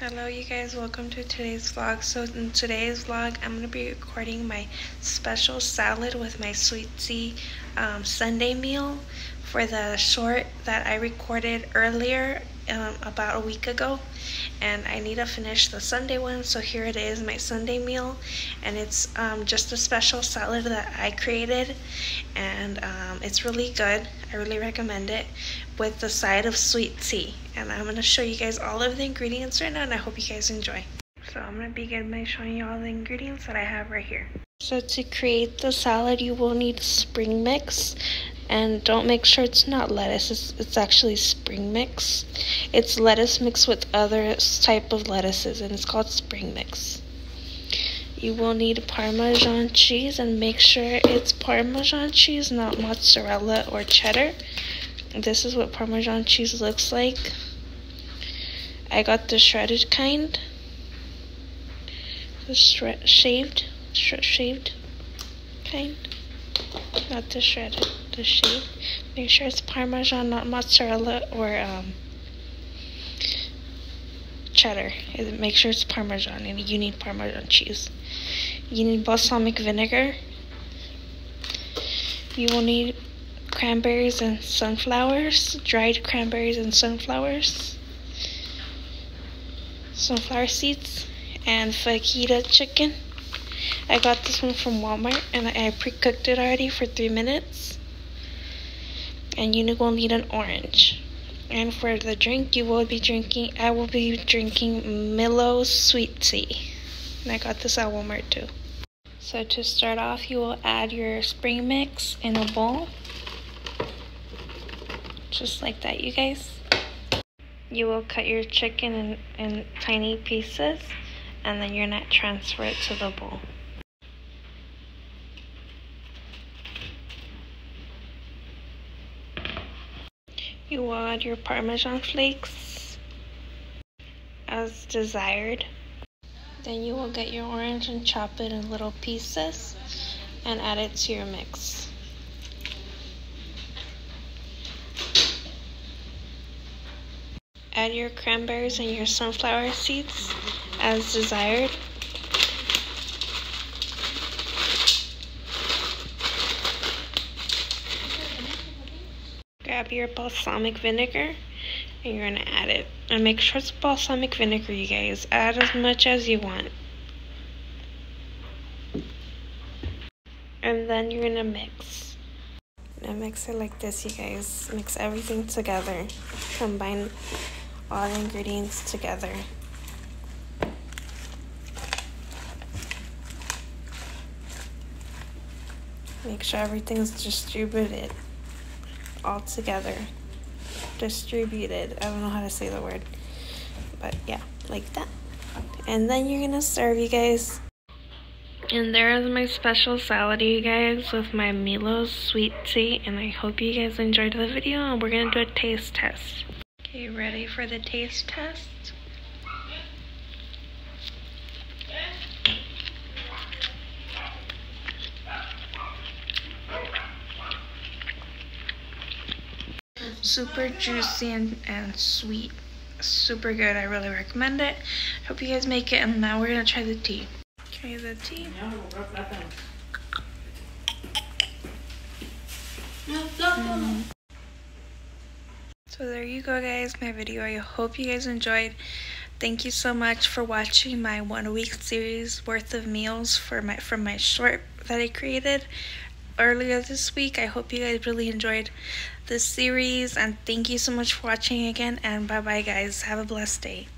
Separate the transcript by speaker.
Speaker 1: Hello you guys, welcome to today's vlog. So in today's vlog, I'm going to be recording my special salad with my sweet tea um, Sunday meal for the short that I recorded earlier um, about a week ago. And I need to finish the Sunday one so here it is my Sunday meal. And it's um, just a special salad that I created. And um, it's really good. I really recommend it with the side of sweet tea. And I'm gonna show you guys all of the ingredients right now and I hope you guys enjoy. So I'm gonna begin by showing you all the ingredients that I have right here. So to create the salad you will need spring mix and don't make sure it's not lettuce. It's, it's actually spring mix. It's lettuce mixed with other type of lettuces and it's called spring mix. You will need parmesan cheese and make sure it's parmesan cheese not mozzarella or cheddar. This is what parmesan cheese looks like. I got the shredded kind. The shred shaved shaved kind. Not the shredded Make sure it's Parmesan, not mozzarella or um, cheddar. Make sure it's Parmesan, and you need Parmesan cheese. You need balsamic vinegar. You will need cranberries and sunflowers, dried cranberries and sunflowers, sunflower seeds, and fajita chicken. I got this one from Walmart and I pre-cooked it already for three minutes and you will need an orange. And for the drink, you will be drinking, I will be drinking Milo sweet tea. And I got this at Walmart too. So to start off, you will add your spring mix in a bowl. Just like that, you guys. You will cut your chicken in, in tiny pieces and then you're gonna transfer it to the bowl. You will add your Parmesan flakes as desired. Then you will get your orange and chop it in little pieces and add it to your mix. Add your cranberries and your sunflower seeds as desired. Grab your balsamic vinegar and you're gonna add it. And make sure it's balsamic vinegar, you guys. Add as much as you want. And then you're gonna mix. And mix it like this, you guys. Mix everything together. Combine all the ingredients together. Make sure everything's distributed all together. Distributed. I don't know how to say the word but yeah like that. And then you're gonna serve you guys. And there is my special salad you guys with my Milo's sweet tea and I hope you guys enjoyed the video and we're gonna do a taste test. Okay ready for the taste test super juicy and, and sweet. Super good i really recommend it. Hope you guys make it and now we're gonna try the tea. Okay the tea. Mm. so there you go guys my video. I hope you guys enjoyed. Thank you so much for watching my one week series worth of meals for my from my short that i created earlier this week. I hope you guys really enjoyed this series and thank you so much for watching again and bye bye guys. Have a blessed day.